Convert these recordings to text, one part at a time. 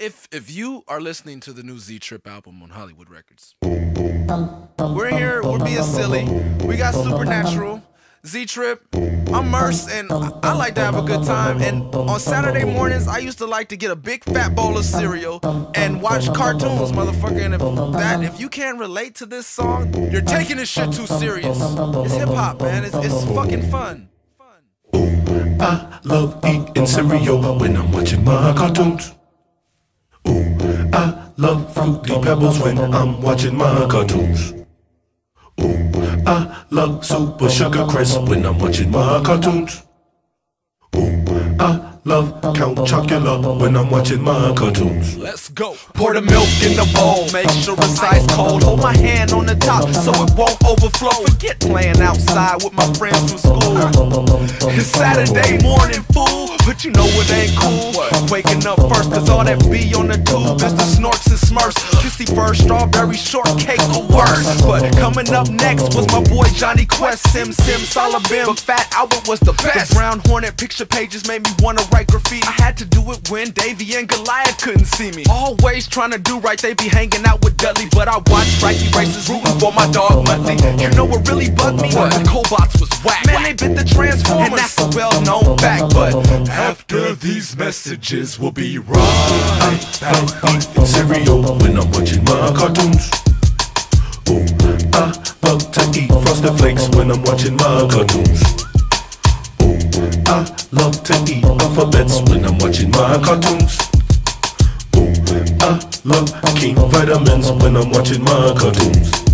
if if you are listening to the new Z Trip album on Hollywood Records, we're here, we're being silly. We got Supernatural, Z Trip, I'm Murs, and I, I like to have a good time. And on Saturday mornings, I used to like to get a big fat bowl of cereal and watch cartoons, motherfucker. And if that, if you can't relate to this song, you're taking this shit too serious. It's hip hop, man. It's, it's fucking fun. I love eating cereal when I'm watching my cartoons. Love fruity pebbles when I'm watching my cartoons. I love super sugar crisp when I'm watching my cartoons. I love Count Chocula when I'm watching my cartoons. Let's go. Pour the milk in the bowl, make sure it's ice cold. Hold my hand on the top so it won't overflow. Forget playing outside with my friends from school. It's Saturday morning, fool, but you know it ain't cool. Waking up first, cause all that be on the tube is the Snorks and smurfs. Kissy first, strawberry shortcake or worse. But coming up next was my boy Jonny Quest, Sim Sim Solomon. But Fat Albert was the best. The Brown Hornet picture pages made me wanna write graffiti. I had to do it when Davey and Goliath couldn't see me. Always trying to do right, they be hanging out with Dudley. But I watched Frankie races rooting for my dog Muttley. You know what really bugged me? The GoBots was whack. Man, they bit the Transformers. And that's a well known fact. But after these messages, we'll be right back. I eat cereal when I'm watching my cartoons. Ooh, I love to eat frosted flakes when I'm watching my cartoons. I love to eat Alpha-Bits when I'm watching my cartoons. I love King Vitamans when I'm watching my cartoons.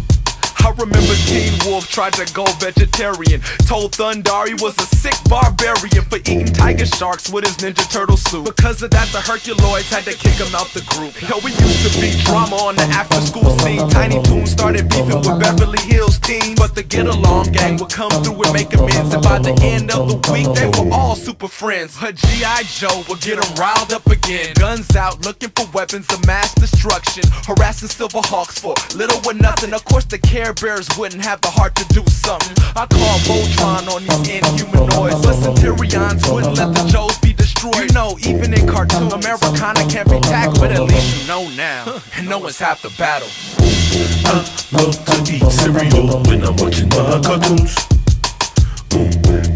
Remember Teen Wolf tried to go vegetarian. Told Thundarr he was a sick barbarian for eating tiger sharks with his Ninja Turtle suit. Because of that, the Herculoids had to kick him out the group. Yo, we used to be drama on the after school scene. Tiny Toon started beefing with Beverly Hills team. But the Get Along gang would come through and make amends. And by the end of the week, they were all super friends. But G.I. Joe would get them riled up again. Guns out, looking for weapons of mass destruction. Harassing Silver Hawks for little or nothing. Of course, the Care wouldn't have the heart to do something. I call Voltron on these inhumanoids, but Centurions wouldn't let the Joes be destroyed. You know, even in cartoon, Americana can't be tackled, but at least you know now, and no one's half the battle. I love to eat cereal when I'm watching my cartoons.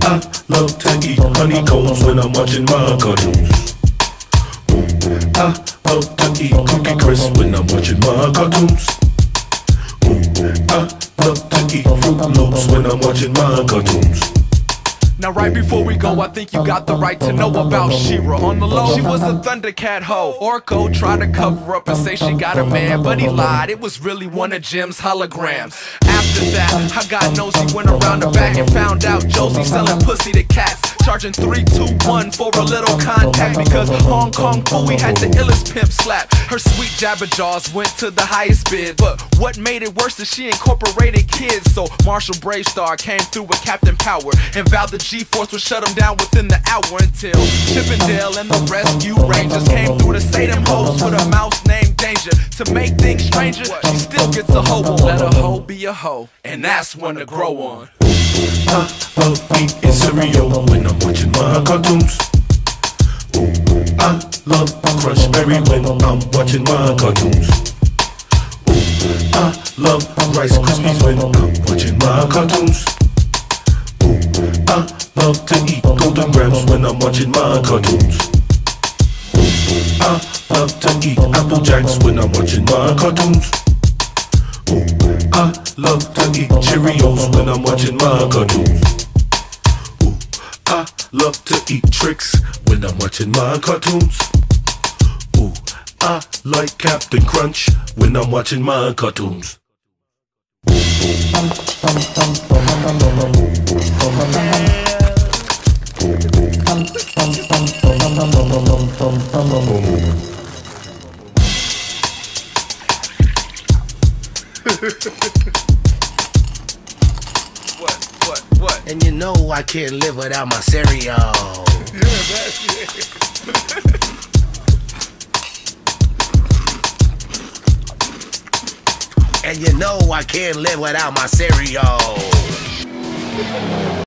I love to eat honeycombs when I'm watching my cartoons. I love to eat cookie crisp when I'm watching my cartoons. Ooh, I love to eat Froot Loops when I'm watching my cartoons. Now right before we go, I think you got the right to know about She-Ra On the low, she was a Thundercat hoe. Orko tried to cover up and say she got a man But he lied, it was really one of Jem's holograms. After that, I got nosy, went around the back and found out Josie selling pussy to cats. Charging 321 for a little contact Because Hong Kong Phooey had the illest pimp slap. Her sweet jabber jaws went to the highest bid But what made it worse is she incorporated kids. So Marshal BraveStarr came through with Captain Power And vowed the G-Force would shut him down within the hour Until Chippendale and the Rescue Rangers Came through to say them hoes with a mouse named Danger To make things stranger, she still gets a hoe Let a hoe be a hoe, and that's one to grow on I love eating cereal when I'm watching my cartoons. I love Crunch Berry when I'm watching my cartoons. I love Rice Krispies when I'm watching my cartoons. I love to eat Golden Grahams when I'm watching my cartoons. I love to eat Apple Jacks when I'm watching my cartoons. I love to eat Cheerios when I'm watching my cartoons. I love to eat Trix when I'm watching my cartoons. I like Captain Crunch when I'm watching my cartoons. And you know I can't live without my cereal. yeah, that's yeah. And you know I can't live without my cereal.